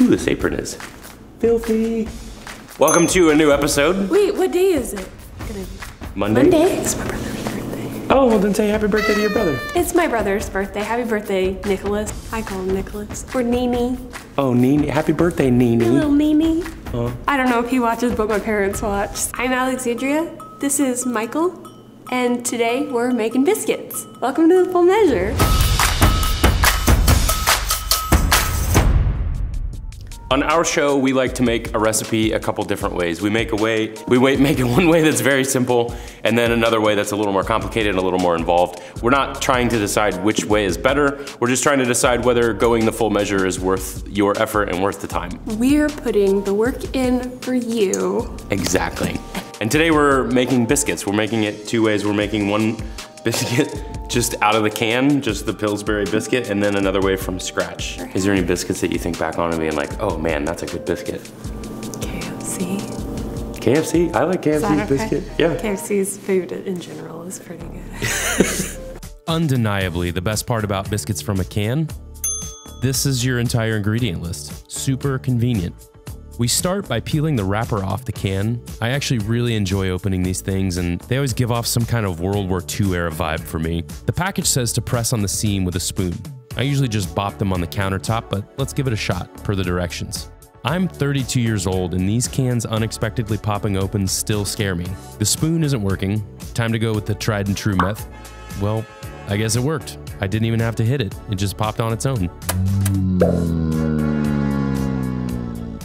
Ooh, this apron is filthy. Welcome to a new episode. Wait, what day is it? Monday. Monday. It's my brother's birthday. Oh, well then say happy birthday to your brother. It's my brother's birthday. Happy birthday, Nicholas. I call him Nicholas. Or Nini. Oh, Nini. Happy birthday, Nini. Little Nini. Oh. I don't know if he watches, but my parents watch. I'm Alexandria. This is Michael. And today we're making biscuits. Welcome to the full measure. On our show, we like to make a recipe a couple different ways. We make a way, we wait, make it one way that's very simple, and then another way that's a little more complicated and a little more involved. We're not trying to decide which way is better. We're just trying to decide whether going the full measure is worth your effort and worth the time. We're putting the work in for you. Exactly. And today we're making biscuits. We're making it two ways. We're making one biscuit just out of the can, just the Pillsbury biscuit, and then another way from scratch. Is there any biscuits that you think back on and being like, oh man, that's a good biscuit? KFC. KFC? I like KFC's okay? biscuit. Yeah. KFC's food in general is pretty good. Undeniably, the best part about biscuits from a can this is your entire ingredient list. Super convenient. We start by peeling the wrapper off the can. I actually really enjoy opening these things, and they always give off some kind of World War II era vibe for me. The package says to press on the seam with a spoon. I usually just bop them on the countertop, but let's give it a shot per the directions. I'm 32 years old, and these cans unexpectedly popping open still scare me. The spoon isn't working. Time to go with the tried and true method. Well, I guess it worked. I didn't even have to hit it, it just popped on its own.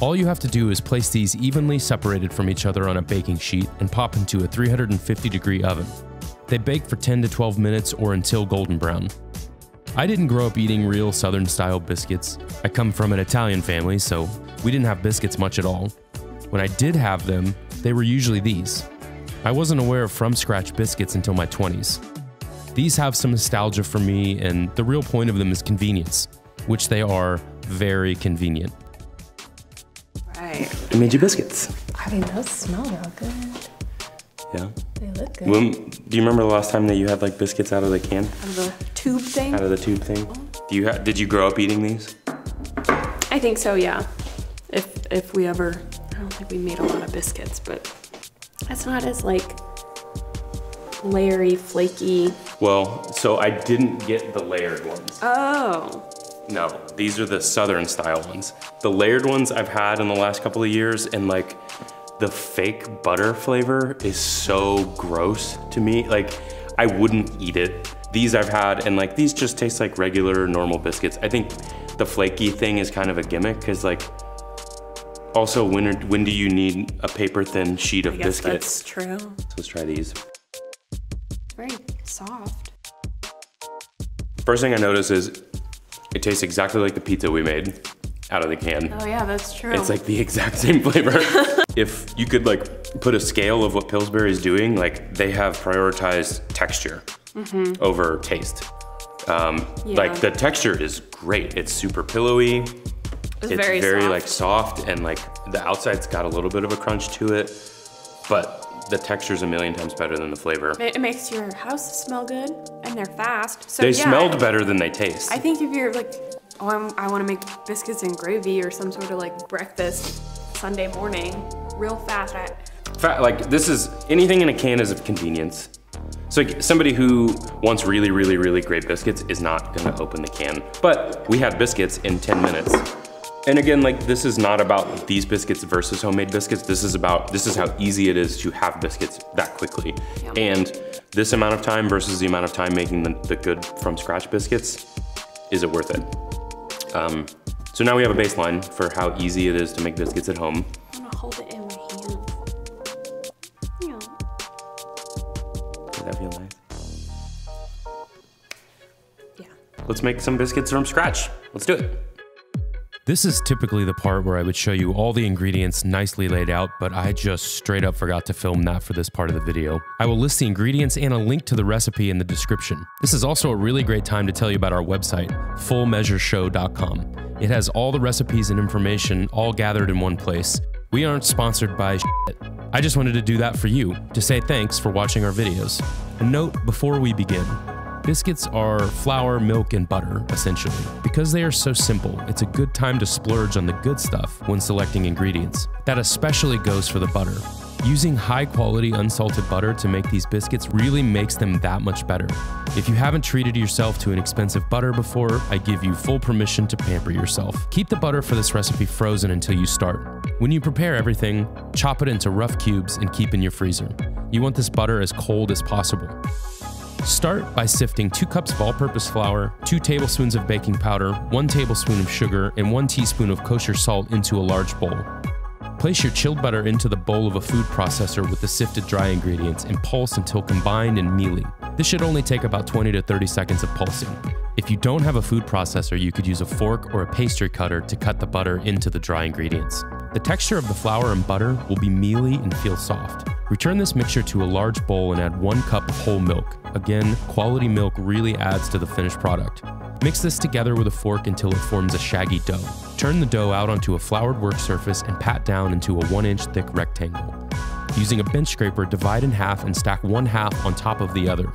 All you have to do is place these evenly separated from each other on a baking sheet and pop into a 350 degree oven. They bake for 10 to 12 minutes or until golden brown. I didn't grow up eating real Southern style biscuits. I come from an Italian family, so we didn't have biscuits much at all. When I did have them, they were usually these. I wasn't aware of from scratch biscuits until my 20s. These have some nostalgia for me, and the real point of them is convenience, which they are very convenient. Right. I made you biscuits. I mean, those smell real good. Yeah. They look good. When, do you remember the last time that you had like biscuits out of the can? Out of the tube thing? Out of the tube thing? Do you ha- did you grow up eating these? I think so, yeah. If if we ever, I don't think we made a lot of biscuits, but that's not as like layery, flaky. Well, so I didn't get the layered ones. Oh, No, these are the southern style ones. The layered ones I've had in the last couple of years and like the fake butter flavor is so gross to me. Like I wouldn't eat it. These I've had and like these just taste like regular normal biscuits. I think the flaky thing is kind of a gimmick cuz like also when are, when do you need a paper thin sheet of I guess biscuits? that's true. So let's try these. Very soft. First thing I notice is it tastes exactly like the pizza we made out of the can. Oh yeah, that's true. It's like the exact same flavor. if you could like put a scale of what Pillsbury is doing, like they have prioritized texture over taste. Um. Yeah. Like the texture is great. It's super pillowy. it's, It's very, very soft. like soft and like the outside's got a little bit of a crunch to it, but the texture's a million times better than the flavor. It makes your house smell good, and they're fast. So They yeah, smelled better than they taste. I think if you're like, oh, I'm, I want to make biscuits and gravy or some sort of like breakfast Sunday morning, real fast. I, Fa- like this is anything in a can is of convenience. So like, somebody who wants really, really, really great biscuits is not gonna open the can. But we had biscuits in 10 minutes. And again, like this is not about these biscuits versus homemade biscuits. This is about, this is how easy it is to have biscuits that quickly. Yeah. And this amount of time versus the amount of time making the, the good from scratch biscuits, is it worth it? Um, so now we have a baseline for how easy it is to make biscuits at home. I'm gonna hold it in my hand. Yeah. Does that feel nice? Yeah. Let's make some biscuits from scratch. Let's do it. This is typically the part where I would show you all the ingredients nicely laid out, but I just straight up forgot to film that for this part of the video. I will list the ingredients and a link to the recipe in the description. This is also a really great time to tell you about our website, fullmeasureshow.com. It has all the recipes and information all gathered in one place. We aren't sponsored by shit. I just wanted to do that for you, to say thanks for watching our videos. A note before we begin. Biscuits are flour, milk, and butter, essentially. Because they are so simple, it's a good time to splurge on the good stuff when selecting ingredients. That especially goes for the butter. Using high quality unsalted butter to make these biscuits really makes them that much better. If you haven't treated yourself to an expensive butter before, I give you full permission to pamper yourself. Keep the butter for this recipe frozen until you start. When you prepare everything, chop it into rough cubes and keep in your freezer. You want this butter as cold as possible. Start by sifting 2 cups of all purpose flour, 2 tablespoons of baking powder, 1 tablespoon of sugar, and 1 teaspoon of kosher salt into a large bowl. Place your chilled butter into the bowl of a food processor with the sifted dry ingredients and pulse until combined and mealy. This should only take about 20 to 30 seconds of pulsing. If you don't have a food processor, you could use a fork or a pastry cutter to cut the butter into the dry ingredients. The texture of the flour and butter will be mealy and feel soft. Return this mixture to a large bowl and add one cup of whole milk. Again, quality milk really adds to the finished product. Mix this together with a fork until it forms a shaggy dough. Turn the dough out onto a floured work surface and pat down into a 1 inch thick rectangle. Using a bench scraper, divide in half and stack one half on top of the other.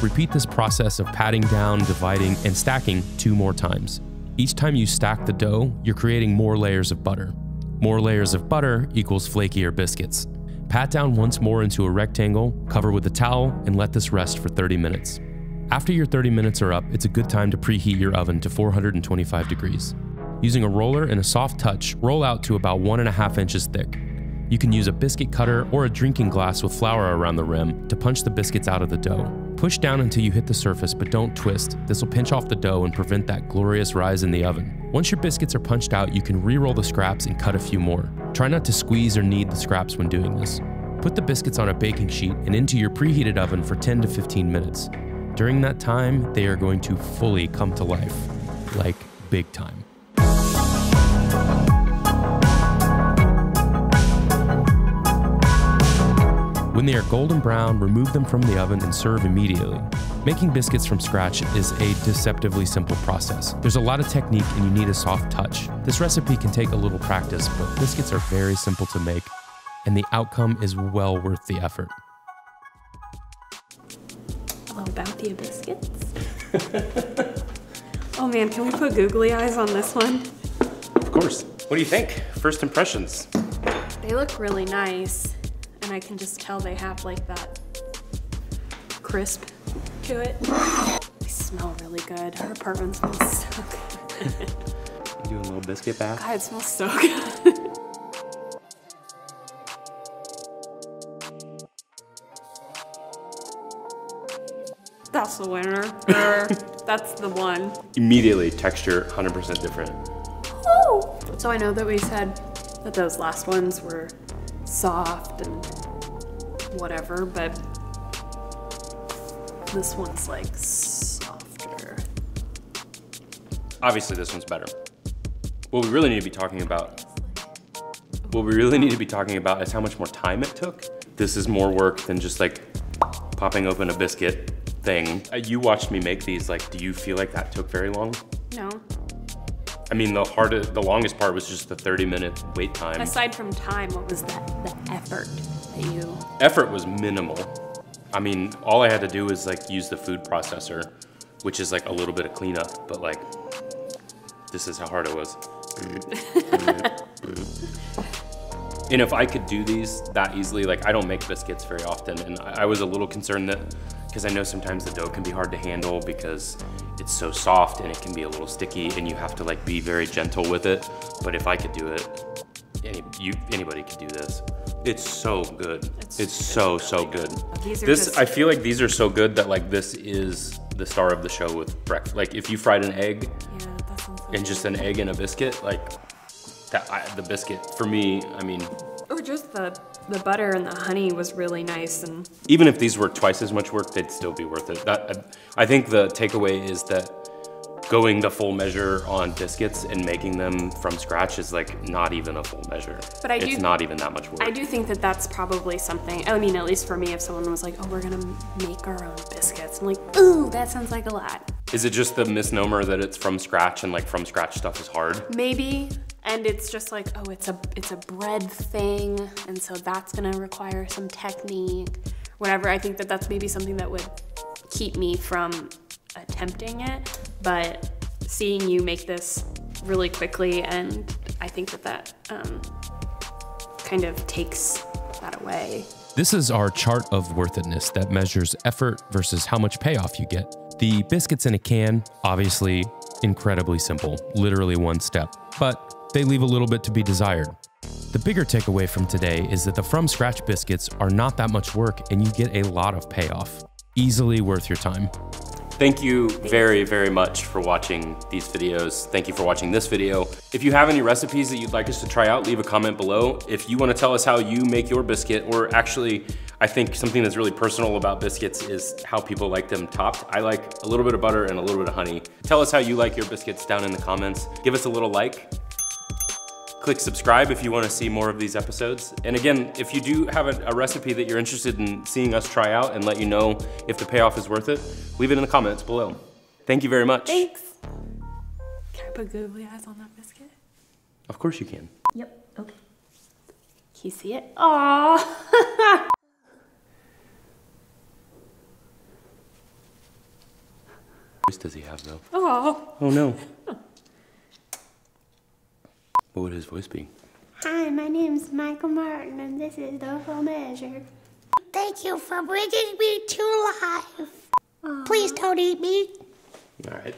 Repeat this process of patting down, dividing, and stacking two more times. Each time you stack the dough, you're creating more layers of butter. More layers of butter equals flakier biscuits. Pat down once more into a rectangle, cover with a towel, and let this rest for 30 minutes. After your 30 minutes are up, it's a good time to preheat your oven to 425 degrees. Using a roller and a soft touch, roll out to about one and a half inches thick. You can use a biscuit cutter or a drinking glass with flour around the rim to punch the biscuits out of the dough. Push down until you hit the surface, but don't twist. This will pinch off the dough and prevent that glorious rise in the oven. Once your biscuits are punched out, you can re-roll the scraps and cut a few more. Try not to squeeze or knead the scraps when doing this. Put the biscuits on a baking sheet and into your preheated oven for 10 to 15 minutes. During that time, they are going to fully come to life, like big time. When they are golden brown, remove them from the oven and serve immediately. Making biscuits from scratch is a deceptively simple process. There's a lot of technique and you need a soft touch. This recipe can take a little practice, but biscuits are very simple to make, and the outcome is well worth the effort. A little bounty of biscuits. oh man, can we put googly eyes on this one? Of course. What do you think? First impressions. They look really nice, and I can just tell they have like that crisp to it. They smell really good. Our apartment smells so good. You doing a little biscuit bath? God, it smells so good. That's the winner. That's the one. Immediately, texture 100% different. Woo! So I know that we said that those last ones were soft and whatever, but this one's like softer. Obviously, this one's better. What we really need to be talking about, what we really need to be talking about is how much more time it took. This is more work than just like popping open a biscuit thing. Uh, You watched me make these, like, do you feel like that took very long? No. I mean, the hardest, the longest part was just the 30 minute wait time. Aside from time, what was that the effort that you Effort was minimal. I mean, all I had to do was like use the food processor, which is like a little bit of cleanup, but like, this is how hard it was. and if I could do these that easily, like I don't make biscuits very often, and I I was a little concerned that, because I know sometimes the dough can be hard to handle because it's so soft and it can be a little sticky and you have to like be very gentle with it. But if I could do it, any, you, anybody could do this. It's so good. It's, It's- so, so good. good. These are This, just- I feel like these are so good that like this is the star of the show with breakfast. Like if you fried an egg Yeah, that sounds so and just an egg and a biscuit, like that, I, the biscuit for me, I mean, Or just the the butter and the honey was really nice and even if these were twice as much work, they'd still be worth it. That I think the takeaway is that going the full measure on biscuits and making them from scratch is like not even a full measure. But I do, it's not even that much work. I do think that that's probably something. I mean, at least for me, if someone was like, "Oh, we're gonna make our own biscuits," I'm like, "Ooh, that sounds like a lot." Is it just the misnomer that it's from scratch and like from scratch stuff is hard? Maybe, and it's just like, "Oh, it's a it's a bread thing," and so that's gonna require some technique, whatever. I think that that's maybe something that would keep me from attempting it, but seeing you make this really quickly, and I think that that um, kind of takes that away. This is our chart of worthitness that measures effort versus how much payoff you get. The biscuits in a can, obviously incredibly simple, literally one step, but they leave a little bit to be desired. The bigger takeaway from today is that the from scratch biscuits are not that much work and you get a lot of payoff. Easily worth your time. Thank you very, very much for watching these videos. Thank you for watching this video. If you have any recipes that you'd like us to try out, leave a comment below. If you wanna tell us how you make your biscuit, or actually, I think something that's really personal about biscuits is how people like them topped. I like a little bit of butter and a little bit of honey. Tell us how you like your biscuits down in the comments. Give us a little like. Click subscribe if you wanna see more of these episodes. And again, if you do have a, a, recipe that you're interested in seeing us try out and let you know if the payoff is worth it, leave it in the comments below. Thank you very much. Thanks. Can I put googly eyes on that biscuit? Of course you can. Yep, okay. Can you see it? Aww. voice does he have though? Oh. Oh no. What would his voice be? Hi, my name's Michael Martin, and this is the full measure. Thank you for bringing me to life. Please don't eat me. All right.